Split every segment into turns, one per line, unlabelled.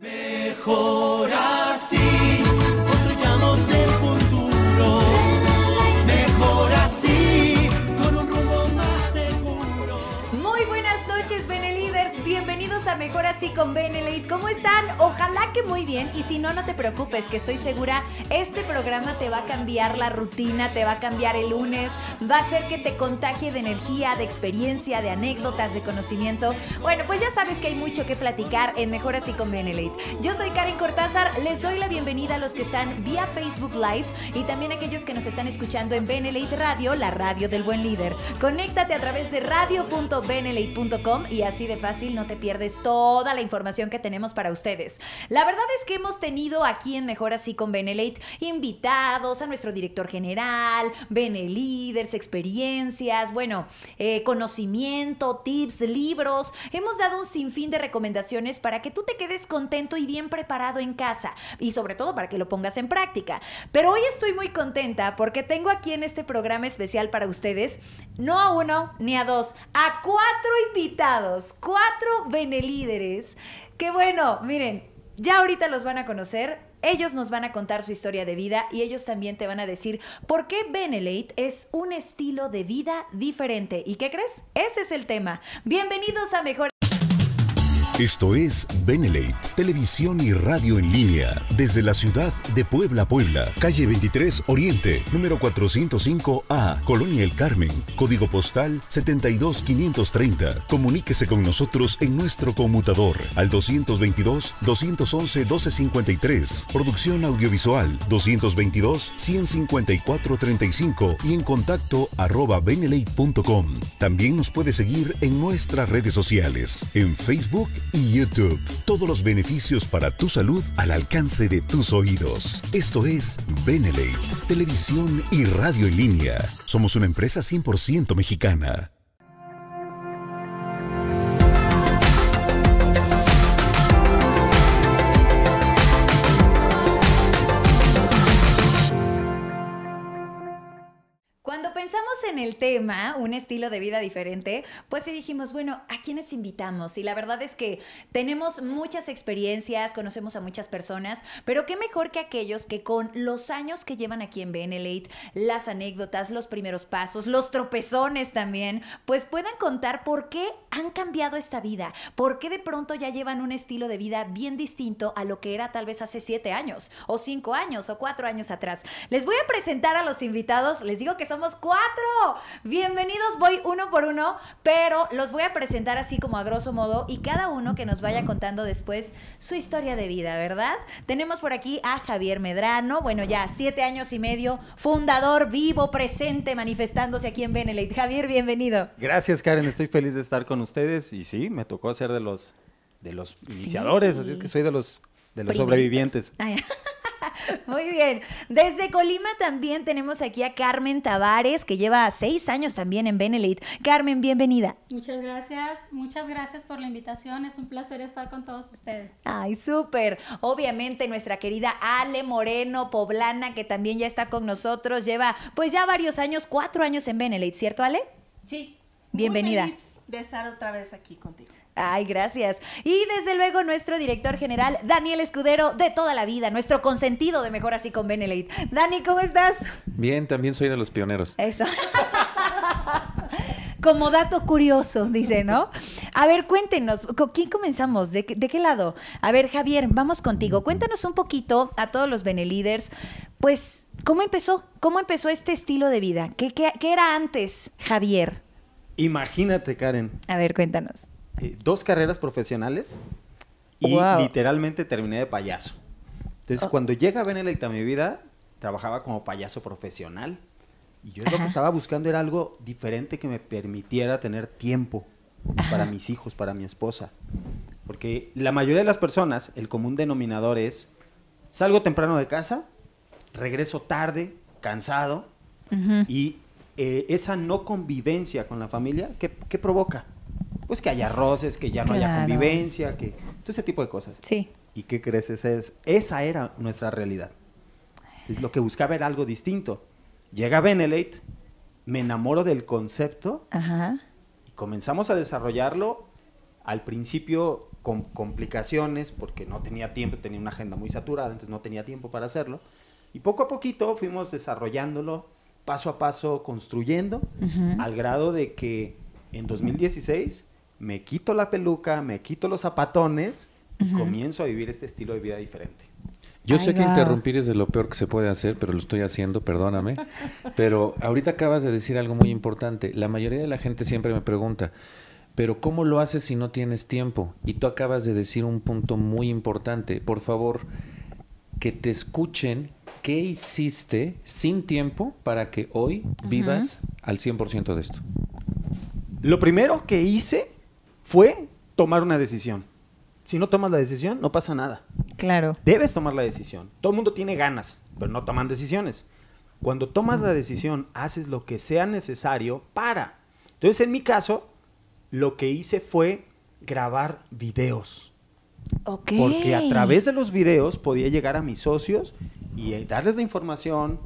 Mejor Mejor Así con
Benelate. ¿Cómo están? Ojalá que muy bien. Y si no, no te preocupes, que estoy segura, este programa te va a cambiar la rutina, te va a cambiar el lunes, va a hacer que te contagie de energía, de experiencia, de anécdotas, de conocimiento. Bueno, pues ya sabes que hay mucho que platicar en Mejor Así con Benelate. Yo soy Karen Cortázar, les doy la bienvenida a los que están vía Facebook Live y también a aquellos que nos están escuchando en Benelate Radio, la radio del buen líder. Conéctate a través de radio.benelate.com y así de fácil no te pierdes toda la información que tenemos para ustedes. La verdad es que hemos tenido aquí en Mejor Así con Benelate invitados a nuestro director general, Benelíderes, experiencias, bueno, eh, conocimiento, tips, libros. Hemos dado un sinfín de recomendaciones para que tú te quedes contento y bien preparado en casa y sobre todo para que lo pongas en práctica. Pero hoy estoy muy contenta porque tengo aquí en este programa especial para ustedes, no a uno ni a dos, a cuatro invitados, cuatro benelíderes. Que bueno, miren, ya ahorita los van a conocer. Ellos nos van a contar su historia de vida y ellos también te van a decir por qué Benelate es un estilo de vida diferente. ¿Y qué crees? Ese es el tema. Bienvenidos a Mejor.
Esto es Benelate, televisión y radio en línea, desde la ciudad de Puebla, Puebla, calle 23 Oriente, número 405A, Colonia El Carmen, código postal 72530. Comuníquese con nosotros en nuestro conmutador al 222-211-1253, producción audiovisual 222-15435 y en contacto arroba. También nos puede seguir en nuestras redes sociales, en Facebook y YouTube. Todos los beneficios para tu salud al alcance de tus oídos. Esto es Benelate, televisión y radio en línea. Somos una empresa 100% mexicana.
En el tema, un estilo de vida diferente, pues sí dijimos, bueno, ¿a quiénes invitamos? Y la verdad es que tenemos muchas experiencias, conocemos a muchas personas, pero qué mejor que aquellos que con los años que llevan aquí en Benelate, las anécdotas, los primeros pasos, los tropezones también, pues puedan contar por qué han cambiado esta vida, por qué de pronto ya llevan un estilo de vida bien distinto a lo que era tal vez hace siete años, o cinco años, o cuatro años atrás. Les voy a presentar a los invitados, les digo que somos cuatro. Bienvenidos, voy uno por uno, pero los voy a presentar así como a grosso modo y cada uno que nos vaya contando después su historia de vida, ¿verdad? Tenemos por aquí a Javier Medrano, bueno, ya siete años y medio, fundador vivo, presente, manifestándose aquí en Benelete. Javier, bienvenido.
Gracias, Karen. Estoy feliz de estar con ustedes y sí, me tocó ser de los de los iniciadores, así es que soy de los de los sobrevivientes.
Ay, Muy bien. Desde Colima también tenemos aquí a Carmen Tavares, que lleva seis años también en Benelete. Carmen, bienvenida.
Muchas gracias, muchas gracias por la invitación. Es un placer estar con todos ustedes.
Ay, súper. Obviamente nuestra querida Ale Moreno, poblana, que también ya está con nosotros, lleva pues ya varios años, cuatro años en Benelete, ¿cierto Ale?
Sí.
Bienvenida.
Muy feliz de estar otra vez aquí contigo.
Ay, gracias. Y desde luego nuestro director general, Daniel Escudero, de toda la vida, nuestro consentido de Mejor Así con Benelete. Dani, ¿cómo estás?
Bien, también soy de los pioneros.
Eso. Como dato curioso, dice, ¿no? A ver, cuéntenos, ¿con quién comenzamos? ¿De, qué- de qué lado? A ver, Javier, vamos contigo. Cuéntanos un poquito a todos los Benelíderes, pues, ¿cómo empezó? ¿Cómo empezó este estilo de vida? ¿Qué, qué- qué era antes, Javier?
Imagínate, Karen,
A ver, cuéntanos.
Eh, dos carreras profesionales y
Wow.
literalmente terminé de payaso. Entonces,
Oh.
cuando llega Benelite a mi vida, trabajaba como payaso profesional. Y yo lo
Ajá.
que estaba buscando era algo diferente que me permitiera tener tiempo para mis hijos, para mi esposa. Porque la mayoría de las personas, el común denominador es, salgo temprano de casa, regreso tarde, cansado,
Ujú.
y eh, esa no convivencia con la familia, ¿qué, qué provoca? Pues que haya roces, que ya no haya
Claro.
convivencia, que todo ese tipo de cosas.
Sí.
¿Y qué crees? Esa, es, esa era nuestra realidad. Entonces, lo que buscaba era algo distinto. Llega Benelate, me enamoro del concepto
Ajá.
y comenzamos a desarrollarlo al principio con complicaciones porque no tenía tiempo, tenía una agenda muy saturada, entonces no tenía tiempo para hacerlo. Y poco a poquito fuimos desarrollándolo paso a paso, construyendo, al grado de que en 2016 me quito la peluca, me quito los zapatones y comienzo a vivir este estilo de vida diferente.
Yo
Ay,
sé que interrumpir es de lo peor que se puede hacer, pero lo estoy haciendo, perdóname. Pero ahorita acabas de decir algo muy importante. La mayoría de la gente siempre me pregunta, pero ¿cómo lo haces si no tienes tiempo? Y tú acabas de decir un punto muy importante. Por favor, que te escuchen qué hiciste sin tiempo para que hoy vivas al 100% de esto.
Lo primero que hice fue tomar una decisión. Si no tomas la decisión, no pasa nada.
Claro.
Debes tomar la decisión. Todo el mundo tiene ganas, pero no toman decisiones. Cuando tomas la decisión, haces lo que sea necesario para. Entonces, en mi caso, lo que hice fue grabar videos.
Ok.
Porque a través de los videos podía llegar a mis socios y darles la información,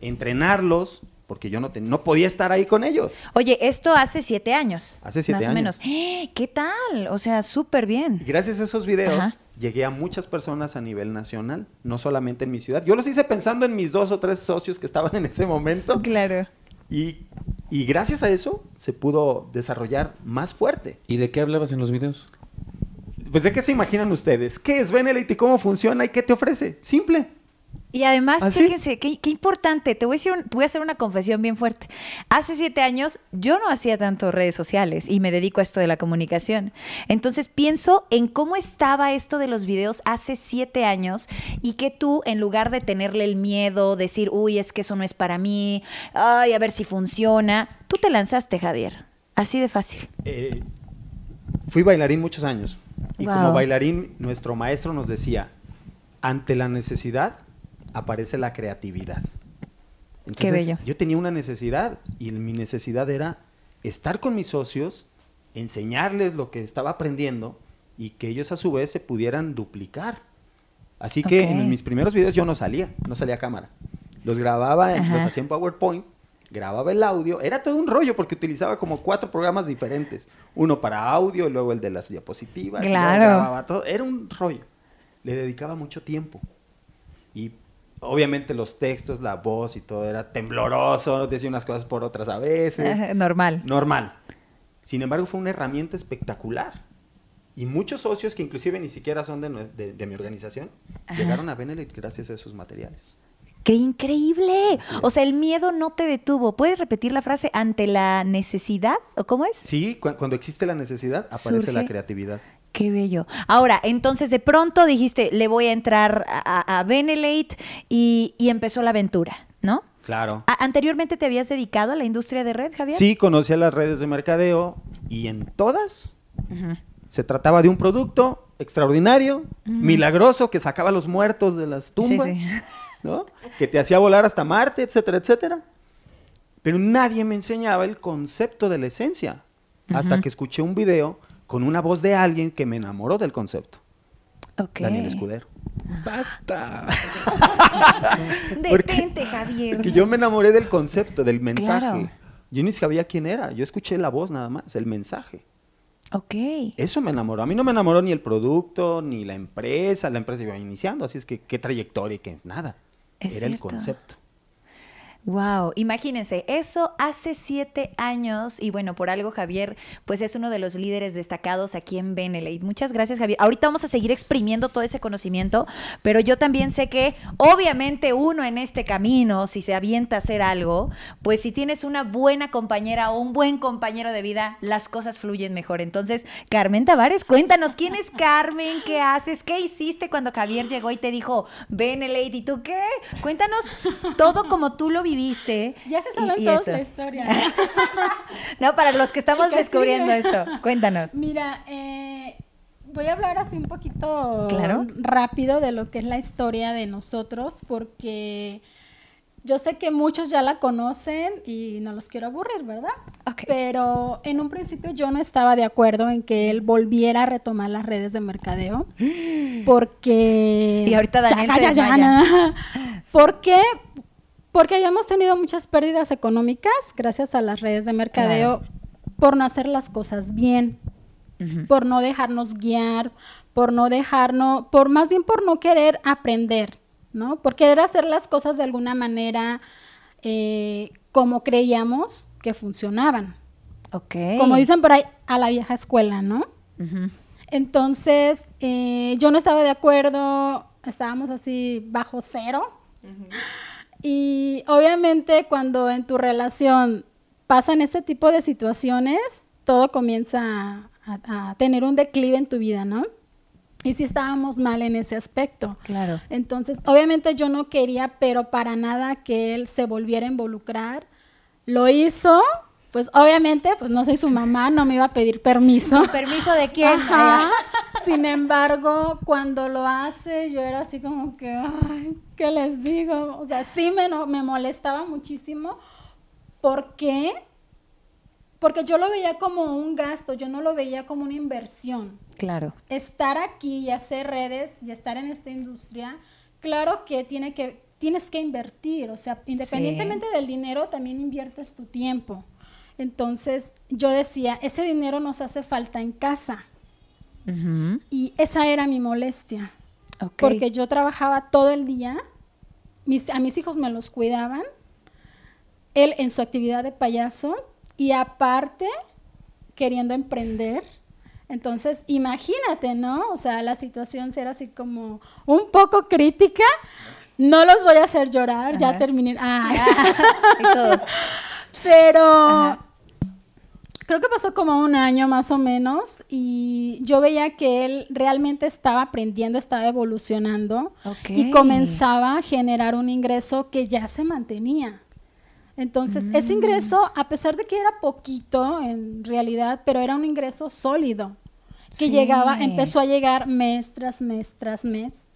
entrenarlos, porque yo no, te- no podía estar ahí con ellos.
Oye, esto hace siete años.
Hace siete
más o
años.
menos. ¡Eh! ¿Qué tal? O sea, súper
Y
bien.
gracias a esos videos
Ajá.
llegué a muchas personas a nivel nacional, no solamente en mi ciudad. Yo los hice pensando en mis dos o tres socios que estaban en ese momento.
Claro.
Y, y gracias a eso se pudo desarrollar más fuerte.
¿Y de qué hablabas en los videos?
Pues de qué se imaginan ustedes? ¿Qué es Benelite y cómo funciona y qué te ofrece? Simple.
Y además,
¿Ah, sí?
chéquense, qué, qué importante. Te voy a, decir un- voy a hacer una confesión bien fuerte. Hace siete años yo no hacía tanto redes sociales y me dedico a esto de la comunicación. Entonces pienso en cómo estaba esto de los videos hace siete años y que tú, en lugar de tenerle el miedo, decir, uy, es que eso no es para mí, ay, a ver si funciona, tú te lanzaste, Javier. Así de fácil.
Eh, fui bailarín muchos años. Y
Wow.
como bailarín, nuestro maestro nos decía, ante la necesidad aparece la creatividad.
Qué bello.
Yo tenía una necesidad y mi necesidad era estar con mis socios, enseñarles lo que estaba aprendiendo y que ellos a su vez se pudieran duplicar. Así que en mis primeros videos yo no salía, no salía a cámara. Los grababa, en- los
Ajá.
hacía en PowerPoint, grababa el audio. Era todo un rollo porque utilizaba como cuatro programas diferentes. Uno para audio, luego el de las diapositivas. y luego
Claro.
grababa todo. Era un rollo. Le dedicaba mucho tiempo. Y obviamente los textos, la voz y todo era tembloroso, decía unas cosas por otras a veces.
Normal.
Normal. Sin embargo, fue una herramienta espectacular. Y muchos socios que inclusive ni siquiera son de, nue- de- de mi organización,
Ajá.
llegaron a Benelete gracias a esos materiales.
¡Qué increíble! O sea, el miedo no te detuvo. ¿Puedes repetir la frase ante la necesidad? ¿O cómo es?
Sí, cu- cuando existe la necesidad, aparece la creatividad.
Qué bello. Ahora, entonces de pronto dijiste, le voy a entrar a, a- Benelate y, y empezó la aventura, ¿no?
Claro.
¿Anteriormente te habías dedicado a la industria de red, Javier?
Sí, conocí a las redes de mercadeo y en todas
Ujú.
se trataba de un producto extraordinario, milagroso, que sacaba a los muertos de las tumbas,
sí.
¿no? Que te hacía volar hasta Marte, etcétera, etcétera. Pero nadie me enseñaba el concepto de la esencia. Hasta que escuché un video con una voz de alguien que me enamoró del concepto.
Ok.
Daniel Escudero.
¡Basta!
Detente, Javier.
Porque yo me enamoré del concepto, del mensaje.
Claro.
Yo ni sabía quién era. Yo escuché la voz nada más, el mensaje.
Ok.
Eso me enamoró. A mí no me enamoró ni el producto, ni la empresa. La empresa iba iniciando, así es que qué trayectoria y qué nada.
Es
Era el concepto.
Wow, imagínense, eso hace siete años y bueno, por algo Javier, pues es uno de los líderes destacados aquí en Benelete. Muchas gracias Javier. Ahorita vamos a seguir exprimiendo todo ese conocimiento, pero yo también sé que obviamente uno en este camino, si se avienta a hacer algo, pues si tienes una buena compañera o un buen compañero de vida, las cosas fluyen mejor. Entonces, Carmen Tavares, cuéntanos, ¿quién es Carmen? ¿Qué haces? ¿Qué hiciste cuando Javier llegó y te dijo, Benelete? ¿Y tú qué? Cuéntanos todo como tú lo viviste.
Ya se saben
y
todos
eso.
la historia.
No, para los que estamos
Que
descubriendo esto, cuéntanos.
Mira, eh, voy a hablar así un poquito
Claro.
rápido de lo que es la historia de nosotros, porque yo sé que muchos ya la conocen y no los quiero aburrir, ¿verdad? Pero en un principio yo no estaba de acuerdo en que él volviera a retomar las redes de mercadeo, porque...
Y ahorita Daniel se
Ya, ya, ya, Porque habíamos tenido muchas pérdidas económicas gracias a las redes de mercadeo por no hacer las cosas bien, por no dejarnos guiar, por no dejarnos, por más bien por no querer aprender, ¿no? Por querer hacer las cosas de alguna manera eh, como creíamos que funcionaban.
Ok.
Como dicen por ahí, a la vieja escuela, ¿no? Entonces, eh, yo no estaba de acuerdo, estábamos así bajo cero. Y obviamente cuando en tu relación pasan este tipo de situaciones, todo comienza a, tener un declive en tu vida, ¿no? Y sí estábamos mal en ese aspecto.
Claro.
Entonces, obviamente yo no quería, pero para nada que él se volviera a involucrar. Lo hizo, pues obviamente, pues no soy su mamá, no me iba a pedir permiso.
¿Con permiso de quién?
Ajá. Sin embargo, cuando lo hace, yo era así como que, ay, ¿qué les digo? O sea, sí me, no- me molestaba muchísimo. ¿Por qué? Porque yo lo veía como un gasto, yo no lo veía como una inversión
Claro.
estar aquí y hacer redes y estar en esta industria, claro que, tiene que tienes que invertir, o sea, independientemente del dinero, también inviertes tu tiempo. Entonces, yo decía, ese dinero nos hace falta en casa. Y esa era mi molestia, porque yo trabajaba todo el día, mis- a mis hijos me los cuidaban, él en su actividad de payaso y aparte queriendo emprender. Entonces, imagínate, ¿no? O sea, la situación será así como un poco crítica. No los voy a hacer llorar, ya terminé. Ah,
y todos.
pero
Ajá.
Creo que pasó como un año más o menos y yo veía que él realmente estaba aprendiendo, estaba evolucionando y comenzaba a generar un ingreso que ya se mantenía. Entonces, ese ingreso, a pesar de que era poquito en realidad, pero era un ingreso sólido, que
Sí.
llegaba, empezó a llegar mes tras mes tras mes.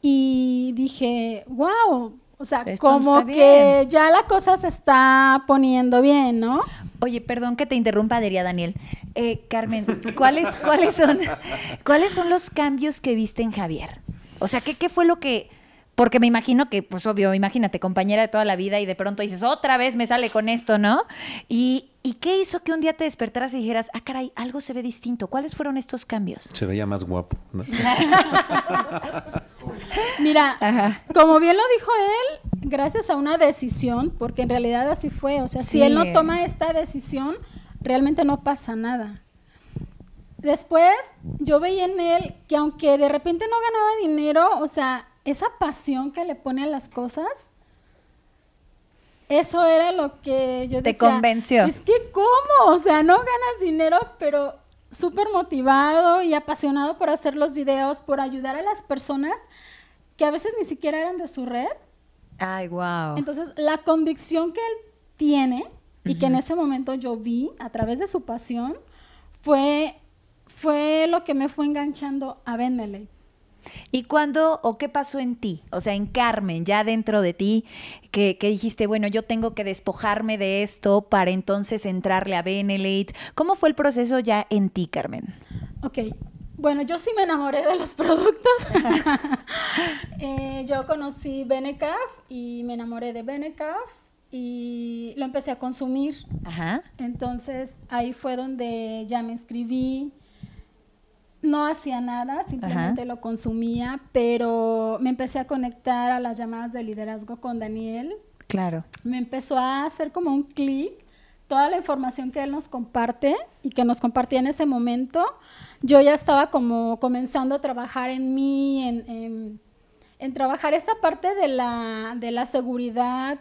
Y dije, wow, o sea,
Esto
como que ya la cosa se está poniendo bien, ¿no?
Oye, perdón que te interrumpa, diría Daniel. Eh, Carmen, ¿cuáles, cuáles, son, ¿cuáles son los cambios que viste en Javier? O sea, ¿qué, qué fue lo que...? Porque me imagino que, pues obvio, imagínate, compañera de toda la vida y de pronto dices, otra vez me sale con esto, ¿no? ¿Y, y qué hizo que un día te despertaras y dijeras, ah, caray, algo se ve distinto? ¿Cuáles fueron estos cambios?
Se veía más guapo. ¿no?
Mira,
Ajá.
como bien lo dijo él, gracias a una decisión, porque en realidad así fue, o sea, si él no toma esta decisión, realmente no pasa nada. Después yo veía en él que aunque de repente no ganaba dinero, o sea, esa pasión que le pone a las cosas, eso era lo que yo
Te
decía.
convenció.
Es que cómo, o sea, no ganas dinero, pero súper motivado y apasionado por hacer los videos, por ayudar a las personas que a veces ni siquiera eran de su red.
Ay, wow.
Entonces, la convicción que él tiene y que en ese momento yo vi a través de su pasión fue, fue lo que me fue enganchando a Beneley.
¿Y cuándo o qué pasó en ti? O sea, en Carmen, ya dentro de ti, que, que dijiste, bueno, yo tengo que despojarme de esto para entonces entrarle a Benelate. ¿Cómo fue el proceso ya en ti, Carmen?
Ok, bueno, yo sí me enamoré de los productos. Eh, yo conocí Benecaf y me enamoré de Benecaf y lo empecé a consumir.
Ajá.
Entonces ahí fue donde ya me inscribí. No hacía nada, simplemente lo consumía, pero me empecé a conectar a las llamadas de liderazgo con Daniel.
Claro.
Me empezó a hacer como un clic toda la información que él nos comparte y que nos compartía en ese momento. Yo ya estaba como comenzando a trabajar en mí, en, en- en trabajar esta parte de la, de la seguridad,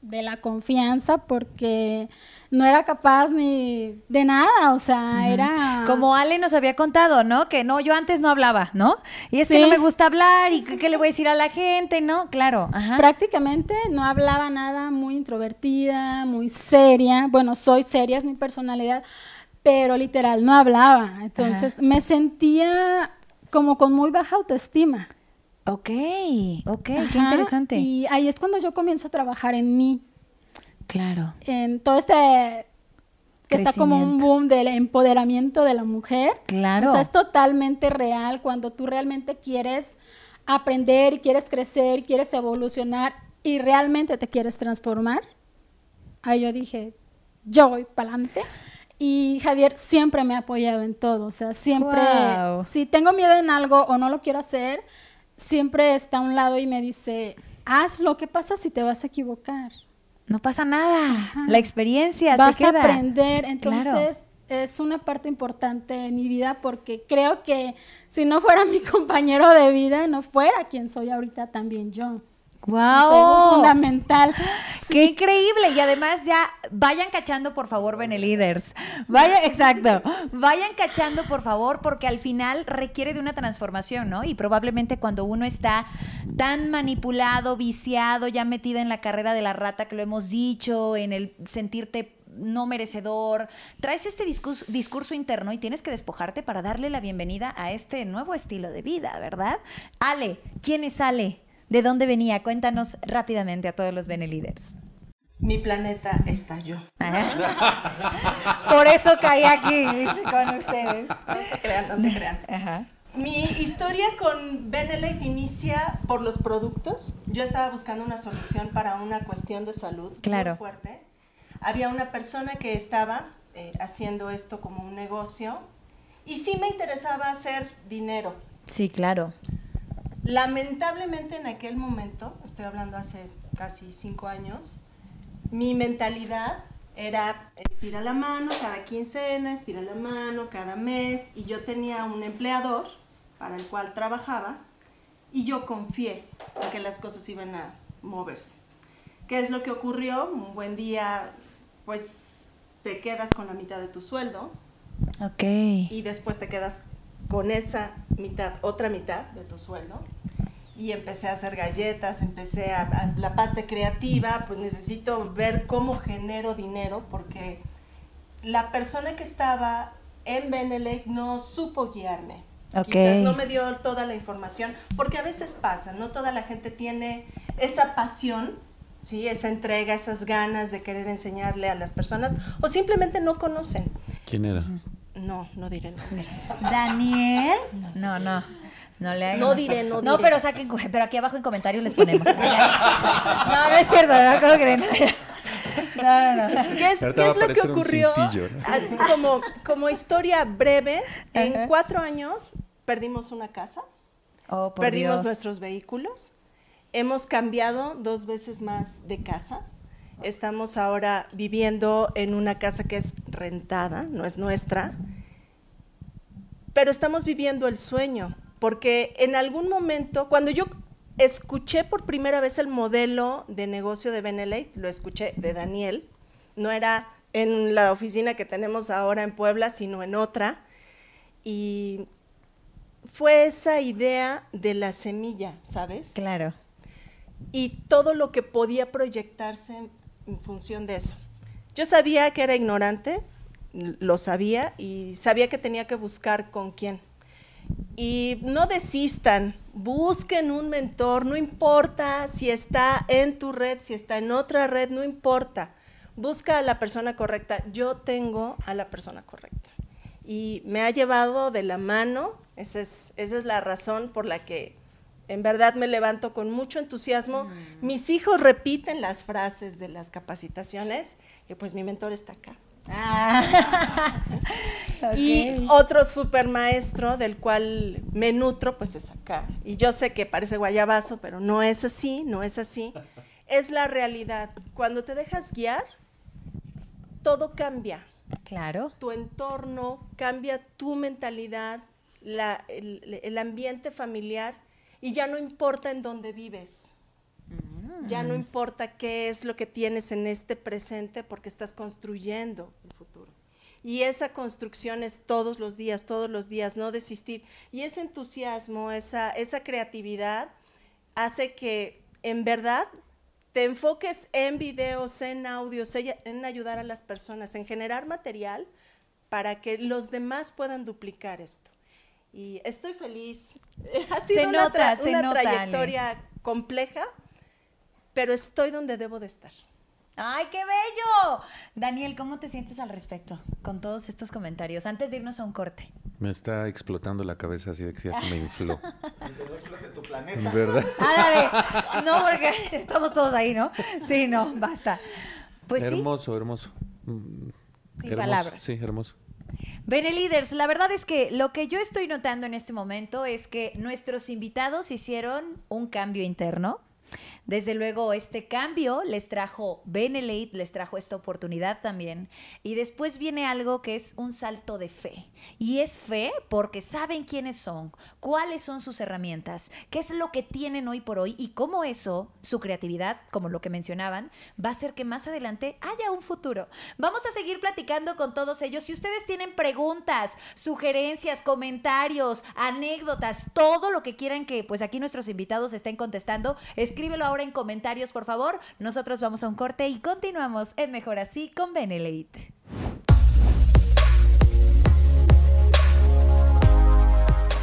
de la confianza, porque no era capaz ni de nada, o sea, era...
Como Ale nos había contado, ¿no? Que no, yo antes no hablaba, ¿no? Y es que no me gusta hablar y qué le voy a decir a la gente, ¿no? Claro. Ajá.
Prácticamente no hablaba nada, muy introvertida, muy seria. Bueno, soy seria, es mi personalidad, pero literal no hablaba. Entonces me sentía como con muy baja autoestima.
Ok, ok, qué
Ajá,
interesante.
Y ahí es cuando yo comienzo a trabajar en mí,
Claro.
en todo este que está como un boom del empoderamiento de la mujer.
Claro.
O sea, es totalmente real cuando tú realmente quieres aprender, y quieres crecer, quieres evolucionar y realmente te quieres transformar. Ahí yo dije, yo voy para adelante. Y Javier siempre me ha apoyado en todo, o sea, siempre,
Guau.
si tengo miedo en algo o no lo quiero hacer, siempre está a un lado y me dice, haz lo que pasa si te vas a equivocar.
No pasa nada.
Ajá.
La experiencia
Vas
se
a
queda.
aprender,
Claro.
entonces es una parte importante en mi vida porque creo que si no fuera mi compañero de vida, no fuera quien soy ahorita también yo. Eso es fundamental.
¡Qué increíble! Y además ya vayan cachando, por favor, Beneliders. Vaya, exacto. Vayan cachando, por favor, porque al final requiere de una transformación, ¿no? Y probablemente cuando uno está tan manipulado, viciado, ya metida en la carrera de la rata, que lo hemos dicho, en el sentirte no merecedor, traes este discurso, discurso interno y tienes que despojarte para darle la bienvenida a este nuevo estilo de vida, ¿verdad? Ale, ¿quién es Ale? ¿De dónde venía? Cuéntanos rápidamente a todos los Beneliders.
Mi planeta estalló.
Por eso caí aquí con ustedes.
No se crean, no se crean.
Ajá.
Mi historia con Benelete inicia por los productos. Yo estaba buscando una solución para una cuestión de salud
Claro.
muy fuerte. Había una persona que estaba eh, haciendo esto como un negocio y sí me interesaba hacer dinero.
Sí, claro.
Lamentablemente en aquel momento, estoy hablando hace casi cinco años, mi mentalidad era estira la mano cada quincena, estira la mano cada mes y yo tenía un empleador para el cual trabajaba y yo confié en que las cosas iban a moverse. ¿Qué es lo que ocurrió? Un buen día, pues te quedas con la mitad de tu sueldo,
Ok.
y después te quedas con esa mitad, otra mitad de tu sueldo. Y empecé a hacer galletas, empecé a, a- la parte creativa, pues necesito ver cómo genero dinero porque la persona que estaba en Benelec no supo guiarme.
Ok.
Quizás no me dio toda la información, porque a veces pasa, no toda la gente tiene esa pasión, ¿sí? esa entrega, esas ganas de querer enseñarle a las personas, o simplemente no conocen.
¿Quién era?
No, no diré nombres.
Daniel. No, no. No le hagan-
No diré, no
No,
diré.
pero saquen, pero aquí abajo en comentarios les ponemos. No, no es cierto, ¿no? ¿Cómo creen? No, no, no.
¿Qué es, qué lo que ocurrió?
cintillo, ¿no?
Así como, como historia breve, en
Ajá.
cuatro años perdimos una casa,
Oh, por
perdimos
Dios.
nuestros vehículos, hemos cambiado dos veces más de casa. Estamos ahora viviendo en una casa que es rentada, no es nuestra, pero estamos viviendo el sueño, porque en algún momento, cuando yo escuché por primera vez el modelo de negocio de Benelete, lo escuché de Daniel, no era en la oficina que tenemos ahora en Puebla, sino en otra, y fue esa idea de la semilla, ¿sabes?
Claro.
y todo lo que podía proyectarse función de eso. Yo sabía que era ignorante, lo sabía y sabía que tenía que buscar con quién. Y no desistan, busquen un mentor, no importa si está en tu red, si está en otra red, no importa. Busca a la persona correcta. Yo tengo a la persona correcta. Y me ha llevado de la mano, esa es, esa es la razón por la que en verdad me levanto con mucho entusiasmo. Mis hijos repiten las frases de las capacitaciones y pues mi mentor está acá.
Ah.
Y otro super maestro del cual me nutro, pues es acá. Y yo sé que parece guayabazo, pero no es así, no es así. Es la realidad. Cuando te dejas guiar, todo cambia.
Claro.
Tu entorno cambia tu mentalidad, la- el, el ambiente familiar, y ya no importa en dónde vives. Ya no importa qué es lo que tienes en este presente porque estás construyendo el futuro. Y esa construcción es todos los días, todos los días, no desistir. Y ese entusiasmo, esa, esa creatividad hace que en verdad te enfoques en videos, en audios, en en ayudar a las personas, en generar material para que los demás puedan duplicar esto. Y estoy feliz. Ha sido
Se
una,
nota,
tra-
se
una
nota, Ale.
trayectoria compleja, pero estoy donde debo de estar.
¡Ay, qué bello! Daniel, ¿cómo te sientes al respecto con todos estos comentarios? Antes de irnos a un corte.
Me está explotando la cabeza así de que ya se me infló. ¿Verdad?
Ándale. No, porque estamos todos ahí, ¿no? Sí, no, basta. Pues sí.
hermoso, hermoso. Mm,
Sin
Hermoso,
palabras.
Sí, hermoso.
Bene Leaders, la verdad es que lo que yo estoy notando en este momento es que nuestros invitados hicieron un cambio interno. Desde luego, este cambio les trajo Benelate, les trajo esta oportunidad también. Y después viene algo que es un salto de fe. Y es fe porque saben quiénes son, cuáles son sus herramientas, qué es lo que tienen hoy por hoy y cómo eso, su creatividad, como lo que mencionaban, va a hacer que más adelante haya un futuro. Vamos a seguir platicando con todos ellos. Si ustedes tienen preguntas, sugerencias, comentarios, anécdotas, todo lo que quieran que pues aquí nuestros invitados estén contestando, escríbelo ahora en comentarios, por favor. Nosotros vamos a un corte y continuamos en Mejor Así con Benelate.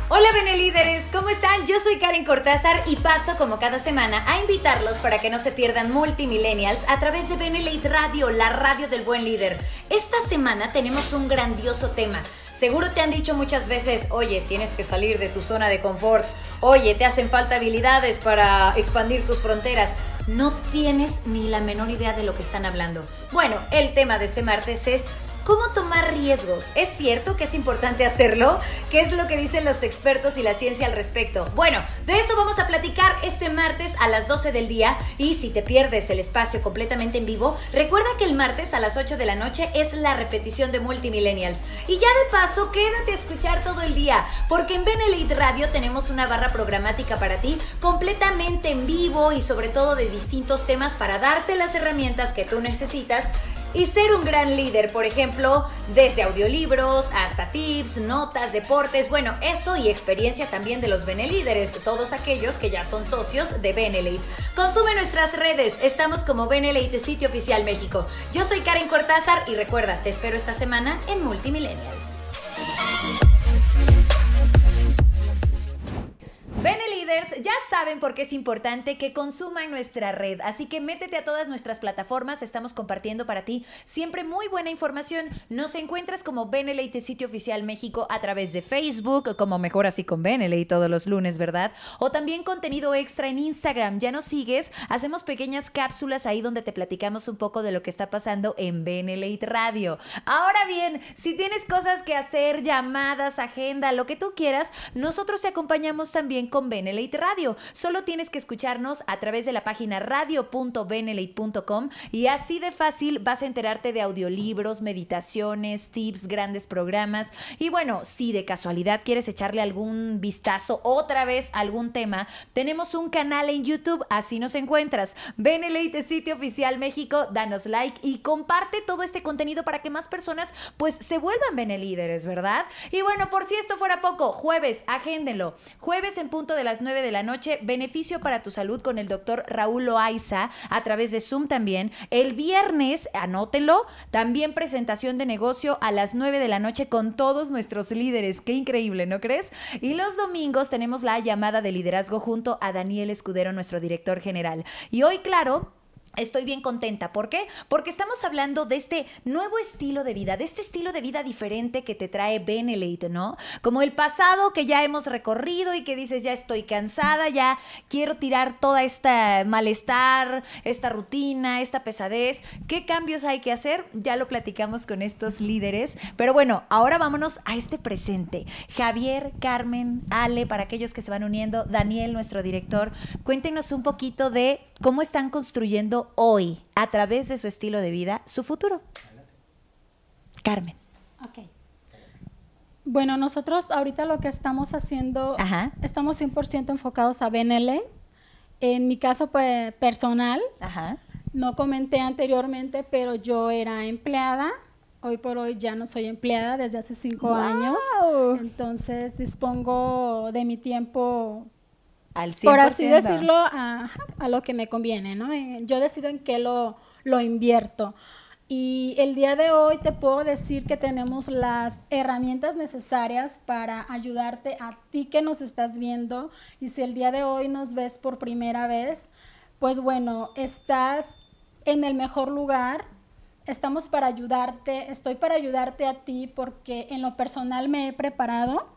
Hola Benelíderes, ¿cómo están? Yo soy Karen Cortázar y paso como cada semana a invitarlos para que no se pierdan Multimillennials a través de Benelate Radio, la radio del buen líder. Esta semana tenemos un grandioso tema. Seguro te han dicho muchas veces, oye, tienes que salir de tu zona de confort, oye, te hacen falta habilidades para expandir tus fronteras. No tienes ni la menor idea de lo que están hablando. Bueno, el tema de este martes es ¿Cómo tomar riesgos? ¿Es cierto que es importante hacerlo? ¿Qué es lo que dicen los expertos y la ciencia al respecto? Bueno, de eso vamos a platicar este martes a las 12 del día y si te pierdes el espacio completamente en vivo, recuerda que el martes a las 8 de la noche es la repetición de Multimillennials. Y ya de paso, quédate a escuchar todo el día, porque en Benelite Radio tenemos una barra programática para ti completamente en vivo y sobre todo de distintos temas para darte las herramientas que tú necesitas y ser un gran líder, por ejemplo, desde audiolibros hasta tips, notas, deportes, bueno, eso y experiencia también de los Benelíderes, todos aquellos que ya son socios de Benelite. Consume nuestras redes, estamos como Benelite Sitio Oficial México. Yo soy Karen Cortázar y recuerda, te espero esta semana en Multimillennials. Beneliders ya saben por qué es importante que consuman nuestra red, así que métete a todas nuestras plataformas, estamos compartiendo para ti siempre muy buena información. Nos encuentras como Benelite Sitio Oficial México a través de Facebook, como Mejor Así con Benelite todos los lunes, ¿verdad? O también contenido extra en Instagram, ya nos sigues, hacemos pequeñas cápsulas ahí donde te platicamos un poco de lo que está pasando en Benelite Radio. Ahora bien, si tienes cosas que hacer, llamadas, agenda, lo que tú quieras, nosotros te acompañamos también con Benelite Radio. Solo tienes que escucharnos a través de la página radio.benelite.com y así de fácil vas a enterarte de audiolibros, meditaciones, tips, grandes programas. Y bueno, si de casualidad quieres echarle algún vistazo otra vez a algún tema, tenemos un canal en YouTube, así nos encuentras. Benelite Sitio Oficial México, danos like y comparte todo este contenido para que más personas pues se vuelvan Benelíderes, ¿verdad? Y bueno, por si esto fuera poco, jueves, agéndenlo. Jueves de las 9 de la noche, beneficio para tu salud con el doctor Raúl Loaiza a través de Zoom también. El viernes, anótelo, también presentación de negocio a las 9 de la noche con todos nuestros líderes. Qué increíble, ¿no crees? Y los domingos tenemos la llamada de liderazgo junto a Daniel Escudero, nuestro director general. Y hoy, claro, Estoy bien contenta. ¿Por qué? Porque estamos hablando de este nuevo estilo de vida, de este estilo de vida diferente que te trae Benelite, ¿no? Como el pasado que ya hemos recorrido y que dices, ya estoy cansada, ya quiero tirar toda esta malestar, esta rutina, esta pesadez. ¿Qué cambios hay que hacer? Ya lo platicamos con estos líderes. Pero bueno, ahora vámonos a este presente. Javier, Carmen, Ale, para aquellos que se van uniendo, Daniel, nuestro director, cuéntenos un poquito de cómo están construyendo hoy, a través de su estilo de vida, su futuro. Carmen.
Ok. Bueno, nosotros ahorita lo que estamos haciendo,
Ajá.
estamos 100% enfocados a BNL. En mi caso pues, personal,
Ajá.
no comenté anteriormente, pero yo era empleada. Hoy por hoy ya no soy empleada desde hace cinco
¡Wow!
años. Entonces dispongo de mi tiempo
Al 100%.
por así decirlo, a, a lo que me conviene, ¿no? Eh, Yo decido en qué lo, lo invierto. Y el día de hoy te puedo decir que tenemos las herramientas necesarias para ayudarte a ti que nos estás viendo. Y si el día de hoy nos ves por primera vez, pues bueno, estás en el mejor lugar. Estamos para ayudarte, estoy para ayudarte a ti porque en lo personal me he preparado.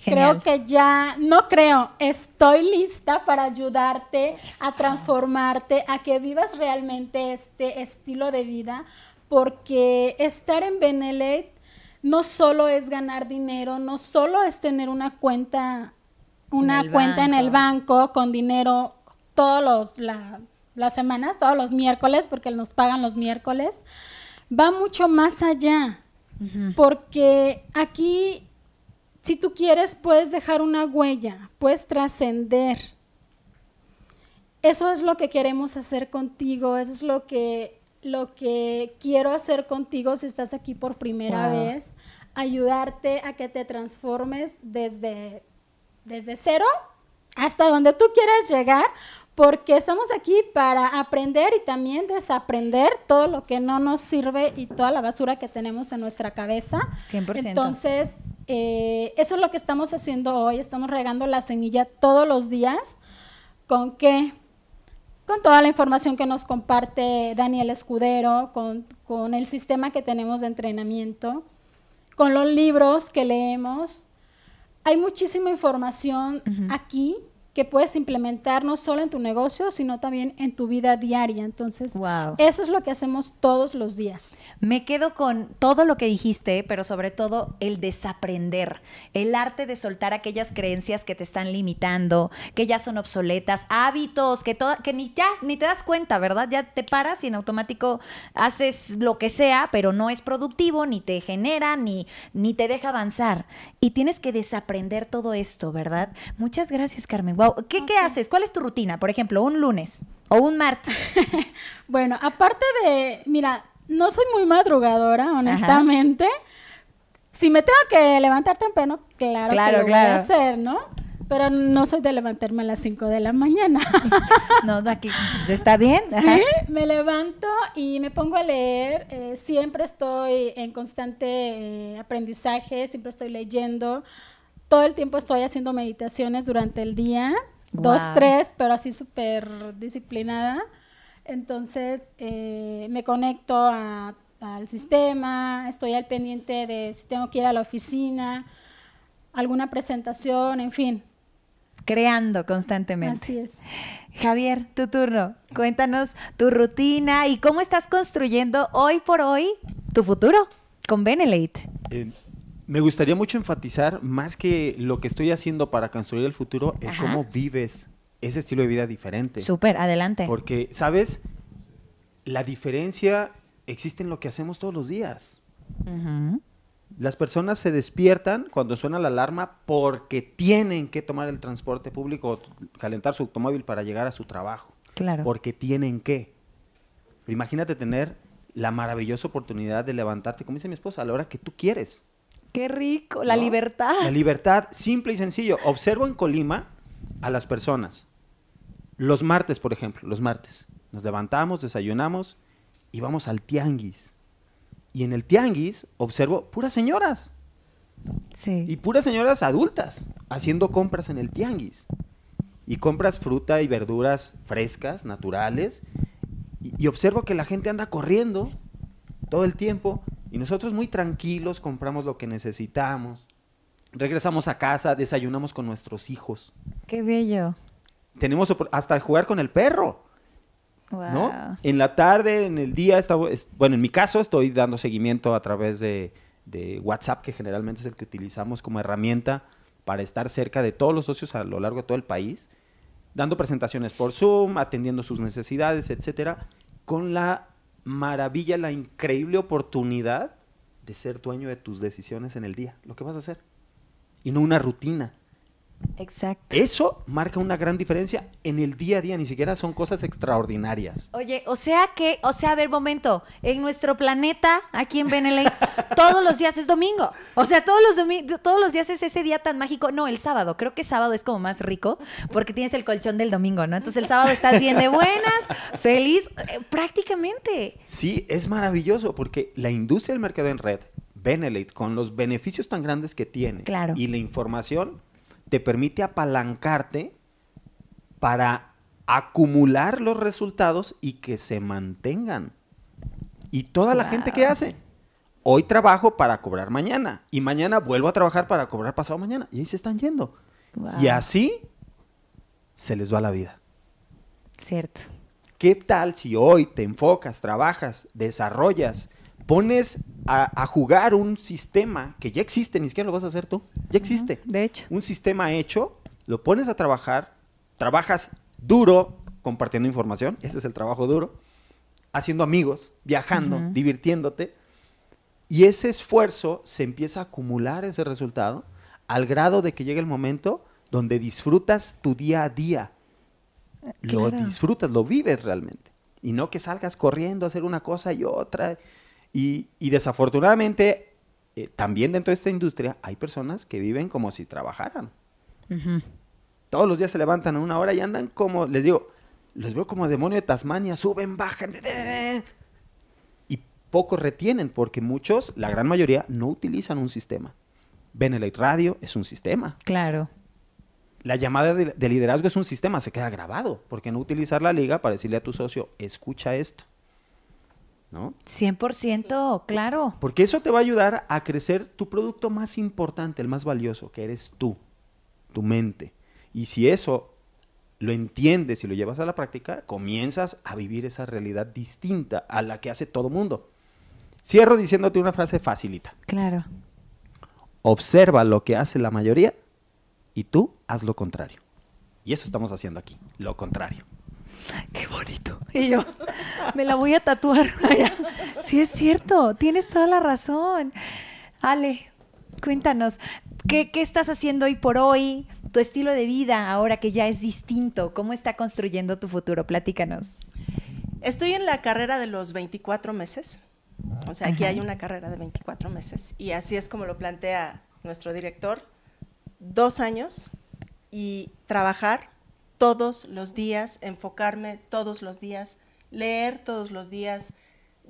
Genial.
Creo que ya, no creo, estoy lista para ayudarte a transformarte, a que vivas realmente este estilo de vida, porque estar en Benelete no solo es ganar dinero, no solo es tener una cuenta, una
el
cuenta en el
banco.
banco con dinero todos los la- las semanas, todos los miércoles, porque nos pagan los miércoles, va mucho más allá. Porque aquí, si tú quieres, puedes dejar una huella, puedes trascender. Eso es lo que queremos hacer contigo, eso es lo que, lo que quiero hacer contigo si estás aquí por primera
Wow.
vez, ayudarte a que te transformes desde, desde cero hasta donde tú quieras llegar, porque estamos aquí para aprender y también desaprender todo lo que no nos sirve y toda la basura que tenemos en nuestra cabeza.
100%.
Entonces, eh, eso es lo que estamos haciendo hoy, estamos regando la semilla todos los días. ¿Con qué? Con toda la información que nos comparte Daniel Escudero, con, con el sistema que tenemos de entrenamiento, con los libros que leemos. Hay muchísima información aquí que puedes implementar no solo en tu negocio, sino también en tu vida diaria. Entonces,
Wow.
eso es lo que hacemos todos los días.
Me quedo con todo lo que dijiste, pero sobre todo el desaprender, el arte de soltar aquellas creencias que te están limitando, que ya son obsoletas, hábitos que toda, que ni ya ni te das cuenta, ¿verdad? Ya te paras y en automático haces lo que sea, pero no es productivo, ni te genera, ni, ni te deja avanzar. Y tienes que desaprender todo esto, ¿verdad? Muchas gracias, Carmen. Wow. ¿Qué, ¿Qué haces? ¿Cuál es tu rutina? Por ejemplo, un lunes o un martes.
Bueno, aparte de, mira, no soy muy madrugadora, honestamente. Si me tengo que levantar temprano, claro,
Claro,
que lo voy
claro.
a hacer, ¿no? Pero no soy de levantarme a las 5 de la mañana.
No, aquí está bien. Ajá.
Sí, me levanto y me pongo a leer. eh, siempre estoy en constante eh, aprendizaje, siempre estoy leyendo. Todo el tiempo estoy haciendo meditaciones durante el día. Dos, tres, pero así súper disciplinada. Entonces eh, me conecto a- al sistema, estoy al pendiente de si tengo que ir a la oficina, alguna presentación, en fin.
Creando constantemente.
Así es.
Javier, tu turno. Cuéntanos tu rutina y cómo estás construyendo hoy por hoy tu futuro con Benelate.
Eh, me gustaría mucho enfatizar, más que lo que estoy haciendo para construir el futuro, el
Ajá.
cómo vives ese estilo de vida diferente.
Súper, adelante.
Porque, ¿sabes? La diferencia existe en lo que hacemos todos los días. Las personas se despiertan cuando suena la alarma porque tienen que tomar el transporte público o calentar su automóvil para llegar a su trabajo.
Claro.
Porque tienen que. Pero imagínate tener la maravillosa oportunidad de levantarte, como dice mi esposa, a la hora que tú quieres.
Qué rico, la
¿no?
libertad.
La libertad, simple y sencillo. Observo en Colima a las personas. Los martes, por ejemplo, los martes. Nos levantamos, desayunamos y vamos al tianguis. Y en el tianguis observo puras señoras.
Sí.
Y puras señoras adultas haciendo compras en el tianguis. Y compras fruta y verduras frescas, naturales. Y, y observo que la gente anda corriendo todo el tiempo. Y nosotros muy tranquilos compramos lo que necesitamos. Regresamos a casa, desayunamos con nuestros hijos.
Qué bello.
Tenemos hasta jugar con el perro.
Wow.
¿no? En la tarde, en el día, es- bueno, en mi caso estoy dando seguimiento a través de, de WhatsApp, que generalmente es el que utilizamos como herramienta para estar cerca de todos los socios a lo largo de todo el país, dando presentaciones por Zoom, atendiendo sus necesidades, etcétera, con la maravilla, la increíble oportunidad de ser dueño de tus decisiones en el día, lo que vas a hacer, y no una rutina.
Exacto.
Eso marca una gran diferencia en el día a día, ni siquiera son cosas extraordinarias.
Oye, o sea que, o sea, a ver, momento, en nuestro planeta, aquí en Benelete, todos los días es domingo. O sea, todos los domi- todos los días es ese día tan mágico. No, el sábado, creo que sábado es como más rico porque tienes el colchón del domingo, ¿no? Entonces el sábado estás bien de buenas, feliz, eh, prácticamente.
Sí, es maravilloso porque la industria del mercado en red, Benelete, con los beneficios tan grandes que tiene
Claro.
y la información, te permite apalancarte para acumular los resultados y que se mantengan. ¿Y toda la gente que hace? Hoy trabajo para cobrar mañana y mañana vuelvo a trabajar para cobrar pasado mañana y ahí se están yendo.
Wow.
Y así se les va la vida.
Cierto.
¿Qué tal si hoy te enfocas, trabajas, desarrollas pones a, a jugar un sistema que ya existe, ni siquiera lo vas a hacer tú, ya existe.
De hecho.
Un sistema hecho, lo pones a trabajar, trabajas duro compartiendo información, ese es el trabajo duro, haciendo amigos, viajando, divirtiéndote, y ese esfuerzo se empieza a acumular ese resultado al grado de que llega el momento donde disfrutas tu día a día. Lo
Claro.
disfrutas, lo vives realmente. Y no que salgas corriendo a hacer una cosa y otra. Y, y desafortunadamente, eh, también dentro de esta industria hay personas que viven como si trabajaran. Todos los días se levantan a una hora y andan como, les digo, los veo como demonio de Tasmania, suben, bajan. Y pocos retienen, porque muchos, la gran mayoría, no utilizan un sistema. Benelite Radio es un sistema.
Claro.
La llamada de, de liderazgo es un sistema, se queda grabado. porque no utilizar la liga para decirle a tu socio, escucha esto? ¿No?
100%, claro.
Porque eso te va a ayudar a crecer tu producto más importante, el más valioso, que eres tú, tu mente. Y si eso lo entiendes y lo llevas a la práctica, comienzas a vivir esa realidad distinta a la que hace todo mundo. Cierro diciéndote una frase facilita.
Claro.
Observa lo que hace la mayoría y tú haz lo contrario. Y eso estamos haciendo aquí, lo contrario.
Qué bonito. Y yo, me la voy a tatuar. sí, es cierto, tienes toda la razón. Ale, cuéntanos, ¿qué, ¿qué estás haciendo hoy por hoy? Tu estilo de vida ahora que ya es distinto. ¿Cómo está construyendo tu futuro? Platícanos.
Estoy en la carrera de los 24 meses. O sea, aquí hay una carrera de 24 meses. Y así es como lo plantea nuestro director. Dos años y trabajar todos los días, enfocarme todos los días, leer todos los días.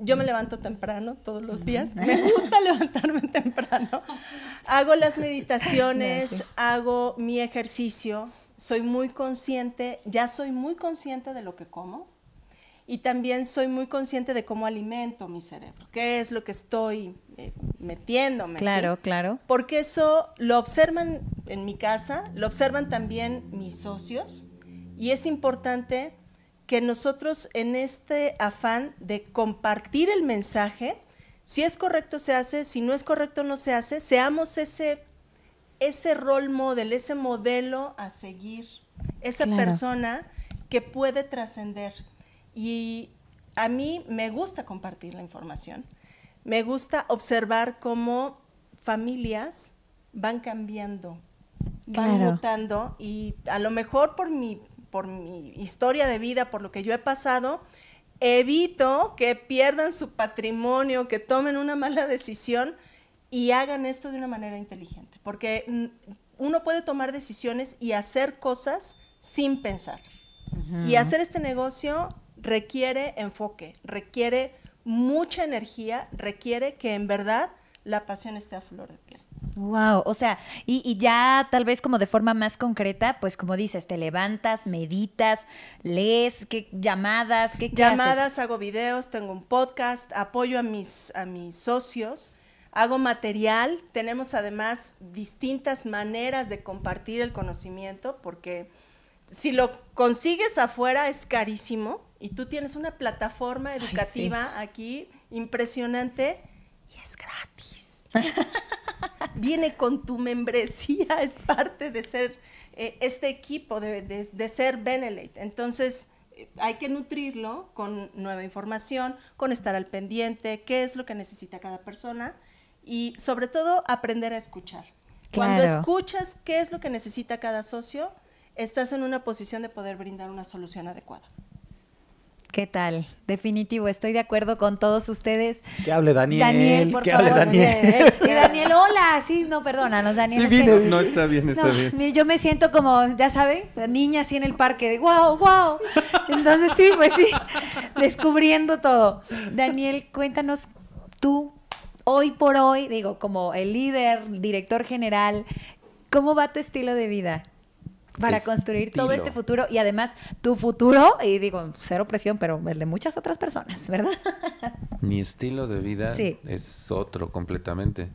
Yo me levanto temprano todos los días. Me gusta levantarme temprano. Hago las meditaciones,
Sí.
hago mi ejercicio. Soy muy consciente, ya soy muy consciente de lo que como y también soy muy consciente de cómo alimento mi cerebro, qué es lo que estoy eh, metiéndome. ¿sí?
Claro, claro.
Porque eso lo observan en mi casa, lo observan también mis socios y es importante que nosotros en este afán de compartir el mensaje, si es correcto se hace, si no es correcto no se hace, seamos ese, ese role model, ese modelo a seguir, esa
Claro.
persona que puede trascender. Y a mí me gusta compartir la información. Me gusta observar cómo familias van cambiando, van
Claro.
mutando y a lo mejor por mi, por mi historia de vida, por lo que yo he pasado, evito que pierdan su patrimonio, que tomen una mala decisión y hagan esto de una manera inteligente. Porque mm, uno puede tomar decisiones y hacer cosas sin pensar. Y hacer este negocio requiere enfoque, requiere mucha energía, requiere que en verdad la pasión esté a flor de.
Wow, o sea, y, y ya tal vez como de forma más concreta, pues como dices, te levantas, meditas, lees, qué llamadas, qué, qué haces?
Llamadas, hago videos, tengo un podcast, apoyo a mis, a mis socios, hago material, tenemos además distintas maneras de compartir el conocimiento, porque si lo consigues afuera es carísimo y tú tienes una plataforma
sí.
educativa aquí impresionante y es gratis. Viene con tu membresía, es parte de ser eh, este equipo, de, de- de ser Benelete. Entonces, eh, hay que nutrirlo con nueva información, con estar al pendiente, qué es lo que necesita cada persona y sobre todo aprender a escuchar. Cuando escuchas qué es lo que necesita cada socio, estás en una posición de poder brindar una solución adecuada.
¿Qué tal? Definitivo, estoy de acuerdo con todos ustedes.
Que hable Daniel.
Daniel, por
que
favor.
hable Daniel.
Y Daniel, hola. Sí, no, perdónanos, Daniel.
Sí,
es que-
vine.
No, está bien, está
No,
bien.
mire, yo me siento como, ya saben, la niña así en el parque, de wow, wow. Entonces sí, pues sí, descubriendo todo. Daniel, cuéntanos tú, hoy por hoy, digo, como el líder, director general, ¿cómo va tu estilo de vida? Para construir todo este futuro y además tu futuro, y digo, cero presión, pero el de muchas otras personas, ¿verdad?
Mi estilo de vida
Sí.
es otro completamente.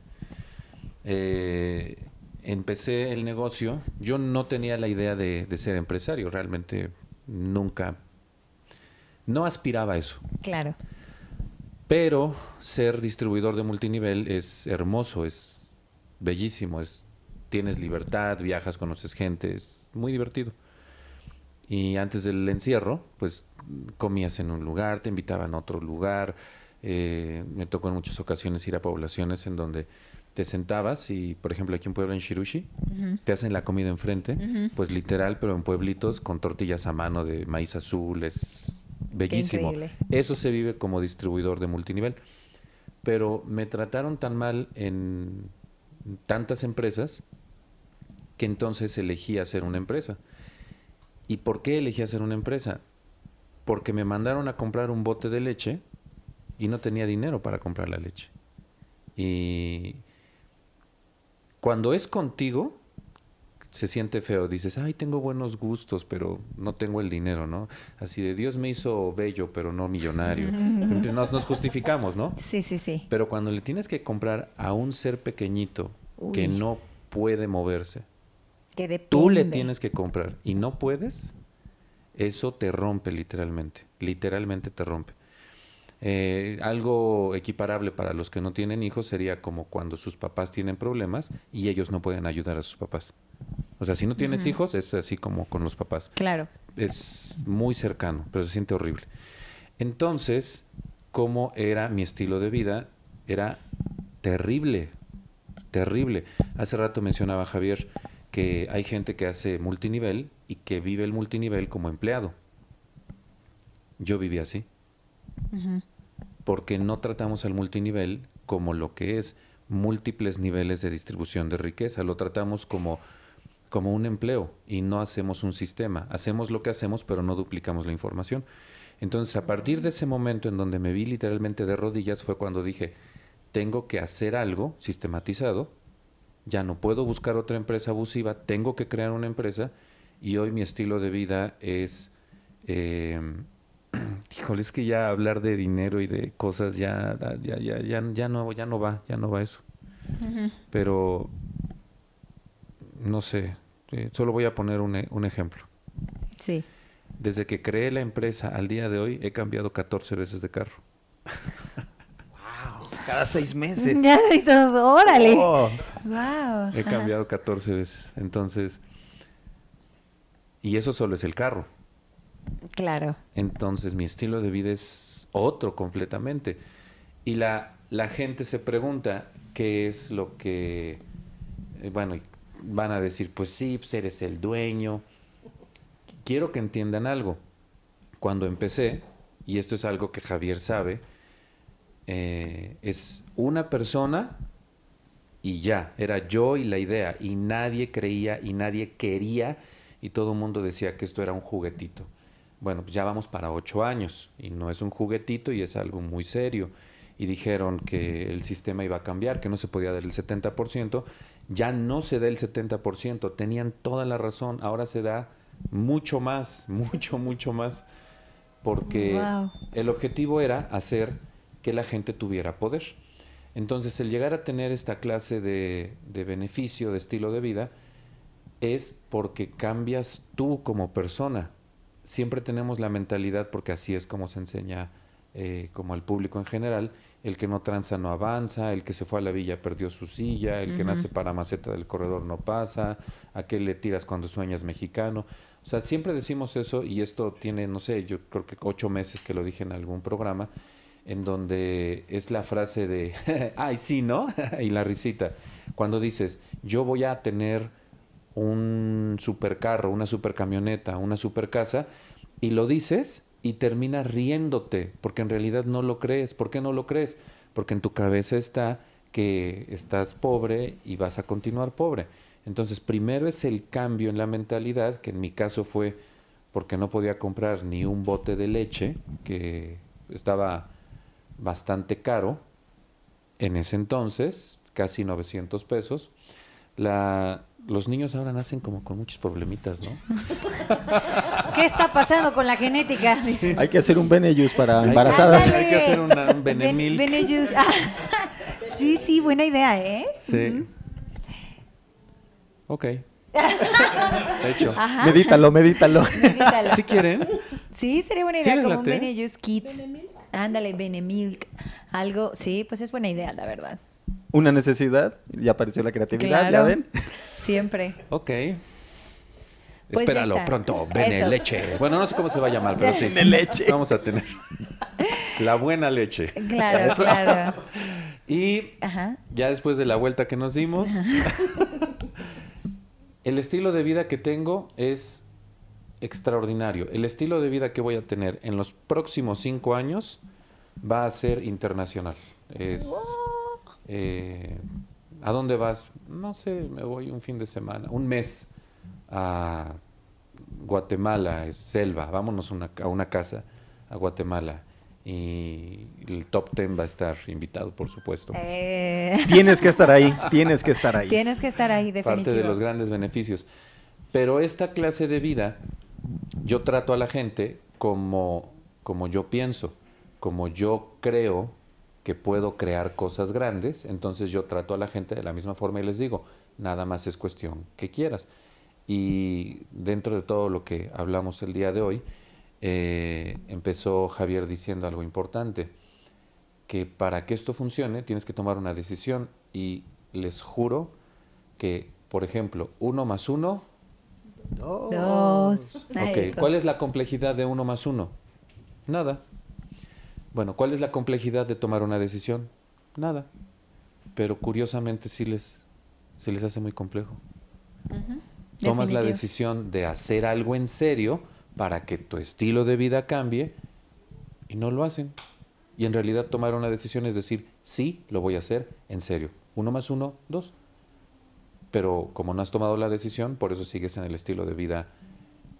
Eh, empecé el negocio. Yo no tenía la idea de, de ser empresario. Realmente nunca. No aspiraba a eso.
Claro.
Pero ser distribuidor de multinivel es hermoso, es bellísimo, es, tienes libertad, viajas, conoces gente, es muy divertido. Y antes del encierro, pues comías en un lugar, te invitaban a otro lugar. eh, me tocó en muchas ocasiones ir a poblaciones en donde te sentabas y, por ejemplo, aquí en Puebla, en Shirushi, te hacen la comida enfrente, pues literal, pero en pueblitos con tortillas a mano de maíz azul, es bellísimo. Eso se vive como distribuidor de multinivel. Pero me trataron tan mal en tantas empresas que entonces elegí hacer una empresa. ¿Y por qué elegí hacer una empresa? Porque me mandaron a comprar un bote de leche y no tenía dinero para comprar la leche. Y cuando es contigo, se siente feo. Dices, ay, tengo buenos gustos, pero no tengo el dinero, ¿no? Así de Dios me hizo bello, pero no millonario. Nos, nos justificamos, ¿no?
Sí, sí, sí.
Pero cuando le tienes que comprar a un ser pequeñito que no puede moverse,
Que depende.
tú le tienes que comprar y no puedes, eso te rompe literalmente. Literalmente te rompe. Eh, algo equiparable para los que no tienen hijos sería como cuando sus papás tienen problemas y ellos no pueden ayudar a sus papás. O sea, si no tienes hijos, es así como con los papás
Claro.
es muy cercano, pero se siente horrible. Entonces, ¿cómo era mi estilo de vida? Era terrible, terrible. Hace rato mencionaba Javier que hay gente que hace multinivel y que vive el multinivel como empleado. Yo viví así. Porque no tratamos al multinivel como lo que es múltiples niveles de distribución de riqueza. Lo tratamos como, como un empleo y no hacemos un sistema. Hacemos lo que hacemos, pero no duplicamos la información. Entonces, a partir de ese momento en donde me vi literalmente de rodillas, fue cuando dije, tengo que hacer algo sistematizado, ya no puedo buscar otra empresa abusiva, tengo que crear una empresa y hoy mi estilo de vida es, eh, híjole, es que ya hablar de dinero y de cosas ya, ya, ya, ya, ya no, ya no va, ya no va eso. Pero, no sé, eh, solo voy a poner un, e- un ejemplo.
Sí.
Desde que creé la empresa al día de hoy he cambiado 14 veces de carro.
Cada seis meses.
Ya, y todos, órale.
Oh.
Wow.
He cambiado 14 veces. Entonces, y eso solo es el carro.
Claro.
Entonces mi estilo de vida es otro completamente. Y la, la gente se pregunta qué es lo que, eh, bueno, y van a decir, pues sí, pues eres el dueño. Quiero que entiendan algo. Cuando empecé, y esto es algo que Javier sabe, eh, es una persona y ya, era yo y la idea, y nadie creía y nadie quería, y todo el mundo decía que esto era un juguetito. Bueno, pues ya vamos para ocho años, y no es un juguetito y es algo muy serio. Y dijeron que el sistema iba a cambiar, que no se podía dar el 70%, ya no se da el 70%, tenían toda la razón, ahora se da mucho más, mucho, mucho más, porque
Wow.
el objetivo era hacer que la gente tuviera poder. Entonces, el llegar a tener esta clase de, de beneficio, de estilo de vida, es porque cambias tú como persona. Siempre tenemos la mentalidad, porque así es como se enseña eh, como al público en general, el que no tranza no avanza, el que se fue a la villa perdió su silla, el que nace para maceta del corredor no pasa, a qué le tiras cuando sueñas mexicano. O sea, siempre decimos eso y esto tiene, no sé, yo creo que ocho meses que lo dije en algún programa, en donde es la frase de, ay, sí, ¿no? y la risita. Cuando dices, yo voy a tener un supercarro, una supercamioneta, una supercasa, y lo dices y terminas riéndote, porque en realidad no lo crees. ¿Por qué no lo crees? Porque en tu cabeza está que estás pobre y vas a continuar pobre. Entonces, primero es el cambio en la mentalidad, que en mi caso fue porque no podía comprar ni un bote de leche, que estaba bastante caro en ese entonces, casi 900 pesos. La, los niños ahora nacen como con muchos problemitas, ¿no?
¿Qué está pasando con la genética?
Hay que hacer un Beneyus para
Hay que-
embarazadas.
Hay que hacer una- un
Ben-
Benemilk.
Benejus. Ah, sí, sí, buena idea, ¿eh?
Sí. Ok. Hecho.
Ajá.
Medítalo, medítalo.
Medítalo.
Si quieren,
Sí, sería buena
¿Sí
idea como un? Benejus Kids. Ándale, Benemilk. Algo, sí, pues es buena idea, la verdad.
Una necesidad, ya apareció la creatividad, ¿ya ven?
Siempre.
Ok.
Pues
Espéralo, pronto, Bene
Eso.
Leche. Bueno, no sé cómo se va a llamar, pero sí.
Bene Leche.
Vamos a tener la buena leche.
Claro, claro.
Y
Ajá.
ya después de la vuelta que nos dimos, el estilo de vida que tengo es extraordinario. El estilo de vida que voy a tener en los próximos cinco años va a ser internacional. Es, eh, ¿A dónde vas? No sé, me voy un fin de semana, un mes a Guatemala, es selva, vámonos una- a una casa a Guatemala. Y el top ten va a estar invitado, por supuesto.
Eh,
Tienes que estar ahí, tienes que estar ahí.
tienes que estar ahí, definitivo.
parte de los grandes beneficios. Pero esta clase de vida, yo trato a la gente como, como yo pienso, como yo creo que puedo crear cosas grandes, entonces yo trato a la gente de la misma forma y les digo, nada más es cuestión que quieras. Y dentro de todo lo que hablamos el día de hoy, eh, empezó Javier diciendo algo importante que para que esto funcione tienes que tomar una decisión y les juro que, por ejemplo, uno más uno,
Dos. Ay,
ok. ¿cuál es la complejidad de uno más uno? Nada. Bueno, ¿cuál es la complejidad de tomar una decisión? Nada. Pero curiosamente sí les, sí les hace muy complejo. Tomas la decisión de hacer algo en serio para que tu estilo de vida cambie y no lo hacen. Y en realidad tomar una decisión es decir, sí, lo voy a hacer en serio. Uno más uno, dos. Pero como no has tomado la decisión, por eso sigues en el estilo de vida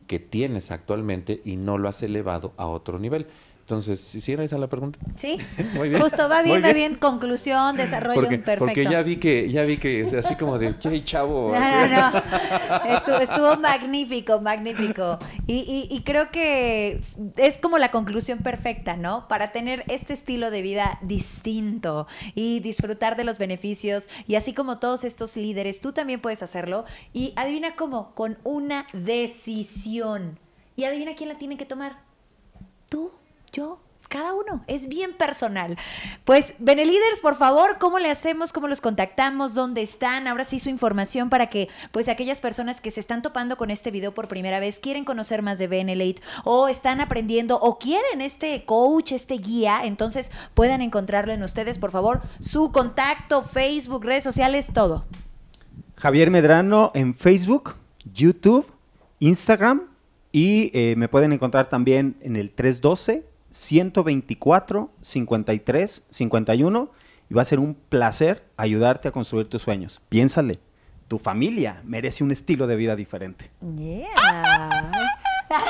que tienes actualmente y no lo has elevado a otro nivel. Entonces, ¿sí era esa la pregunta?
Sí,
Muy bien.
justo va bien,
Muy
va bien. Conclusión, desarrollo
Porque,
perfecto.
porque ya vi que, ya vi que es así como de, ¿qué chavo?
No, no, no. Estuvo, estuvo magnífico, magnífico. Y, y- y creo que es como la conclusión perfecta, ¿no? Para tener este estilo de vida distinto y disfrutar de los beneficios. Y así como todos estos líderes, tú también puedes hacerlo. Y adivina cómo, con una decisión. Y adivina quién la tiene que tomar. Tú, yo, cada uno. Es bien personal. Pues, Benelíderes, por favor, ¿cómo le hacemos? ¿Cómo los contactamos? ¿Dónde están? Ahora sí su información para que, pues, aquellas personas que se están topando con este video por primera vez, quieren conocer más de Benelate o están aprendiendo o quieren este coach, este guía, entonces puedan encontrarlo en ustedes, por favor. Su contacto, Facebook, redes sociales, todo.
Javier Medrano en Facebook, YouTube, Instagram y eh, me pueden encontrar también en el 312-124-53-51 y va a ser un placer ayudarte a construir tus sueños. Piénsale, tu familia merece un estilo de vida diferente.
Yeah.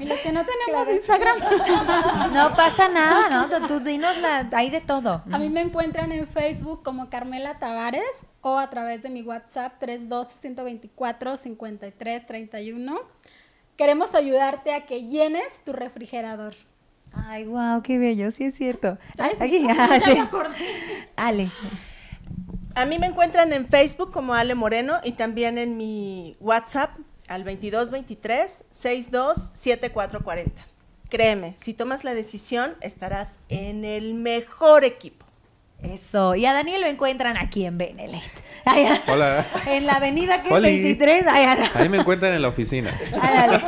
Y los que no tenemos Instagram,
No pasa nada, ¿no? Tú- Tú dinos la, hay de todo.
a mí me encuentran en Facebook como Carmela Tavares o a través de mi WhatsApp 312-124-5331. Queremos ayudarte a que llenes tu refrigerador.
Ay, wow, qué bello, sí es cierto. Ay, aquí,
sí.
ah,
Ya
sí.
me acordé.
Ale.
A mí me encuentran en Facebook como Ale Moreno y también en mi WhatsApp al 2223 62 7440. Créeme, si tomas la decisión estarás en el mejor equipo.
Eso. Y a Daniel lo encuentran aquí en Benelete. Ay, ah,
Hola.
En la avenida que
Oli.
23. Ay, ah,
Ahí me encuentran en la oficina.
Ándale.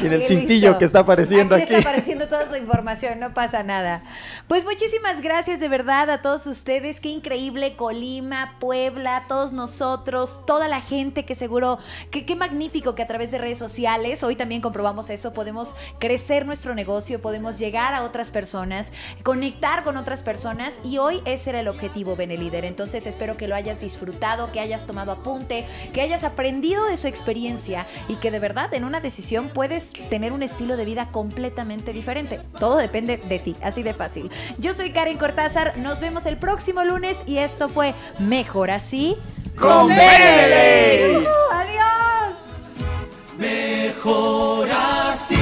Y en el
Y
cintillo
listo.
que está apareciendo aquí.
está apareciendo toda su información, no pasa nada. Pues muchísimas gracias de verdad a todos ustedes. Qué increíble Colima, Puebla, todos nosotros, toda la gente que seguro, que qué magnífico que a través de redes sociales, hoy también comprobamos eso, podemos crecer nuestro negocio, podemos llegar a otras personas, conectar con otras personas y hoy ese era el objetivo, Benelíder. Entonces espero que lo hayas disfrutado, que hayas tomado apunte, que hayas aprendido de su experiencia y que de verdad en una decisión puedes tener un estilo de vida completamente diferente. Todo depende de ti, así de fácil. Yo soy Karen Cortázar, nos vemos el próximo lunes y esto fue Mejor así.
¡Con!
¡Uh! ¡Adiós!
Mejor así,